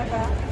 Bye-bye.